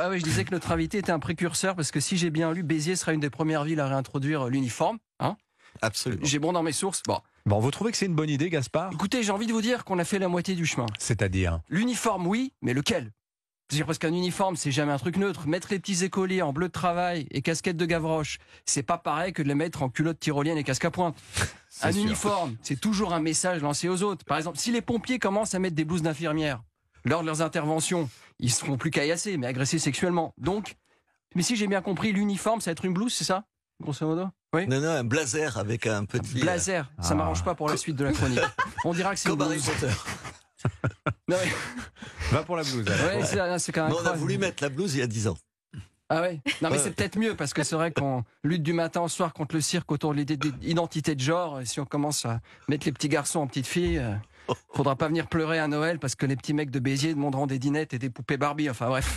Ah oui, je disais que notre invité était un précurseur parce que si j'ai bien lu, Béziers sera une des premières villes à réintroduire l'uniforme. Hein Absolument. j'ai bon dans mes sources. Bon, Bon, vous trouvez que c'est une bonne idée, Gaspard? Écoutez, j'ai envie de vous dire qu'on a fait la moitié du chemin. C'est-à-dire? L'uniforme, oui, mais lequel? C'est-à-dire parce qu'un uniforme, c'est jamais un truc neutre. Mettre les petits écoliers en bleu de travail et casquette de Gavroche, c'est pas pareil que de les mettre en culotte tyrolienne et casque à pointe. Un sûr. uniforme, c'est toujours un message lancé aux autres. Par exemple, si les pompiers commencent à mettre des blouses d'infirmières lors de leurs interventions, ils seront plus caillassés, mais agressés sexuellement. Donc, mais si j'ai bien compris, l'uniforme, ça va être une blouse, c'est ça Grosso modo? Oui Non, non, un blazer avec un petit. euh, Blazer, ça Ah. m'arrange pas pour la suite de la chronique. On dira que c'est une blouse. Non, mais- Va pour la blouse. ouais, c'est c'est quand même Mais on a voulu mettre la blouse il y a 10 ans. Ah ouais? Non mais Ouais. c'est peut-être mieux parce que c'est vrai qu'on lutte du matin au soir contre le cirque autour de l'idée d'identité de genre. Et si on commence à mettre les petits garçons en petites filles, euh, faudra pas venir pleurer à Noël parce que les petits mecs de Béziers demanderont des dinettes et des poupées Barbie. Enfin bref.